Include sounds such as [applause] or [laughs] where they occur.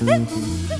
嗯 [laughs] 嗯